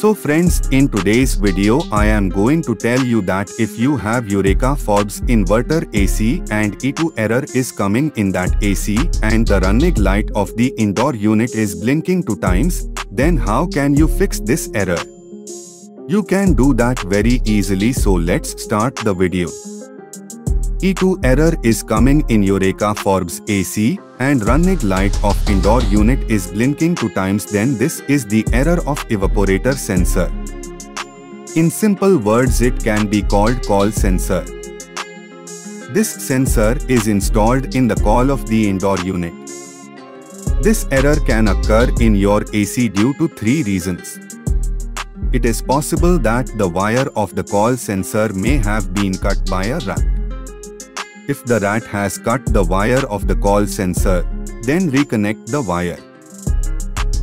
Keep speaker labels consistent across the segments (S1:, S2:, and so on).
S1: So friends, in today's video I am going to tell you that if you have Eureka Forbes inverter AC and E2 error is coming in that AC and the running light of the indoor unit is blinking two times, then how can you fix this error? You can do that very easily so let's start the video. E2 error is coming in Eureka Forbes AC and running light of indoor unit is blinking two times then this is the error of evaporator sensor. In simple words it can be called coil sensor. This sensor is installed in the coil of the indoor unit. This error can occur in your AC due to three reasons. It is possible that the wire of the coil sensor may have been cut by a rat. If the rat has cut the wire of the coil sensor, then reconnect the wire.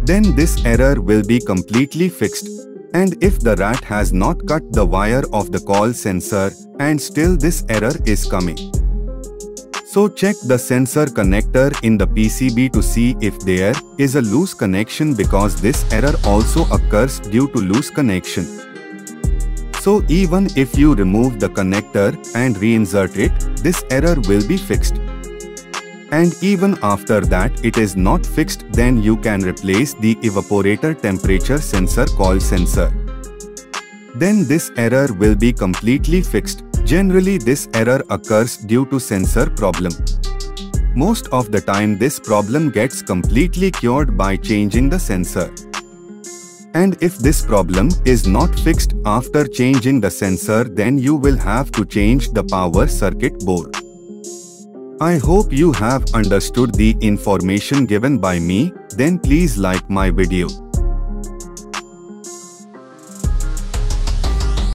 S1: Then this error will be completely fixed. And if the rat has not cut the wire of the coil sensor and still this error is coming. So check the sensor connector in the PCB to see if there is a loose connection because this error also occurs due to loose connection. So even if you remove the connector and reinsert it, this error will be fixed. And even after that it is not fixed then you can replace the evaporator temperature sensor coil sensor. Then this error will be completely fixed. Generally this error occurs due to sensor problem. Most of the time this problem gets completely cured by changing the sensor. And if this problem is not fixed after changing the sensor then you will have to change the power circuit board. I hope you have understood the information given by me, then please like my video.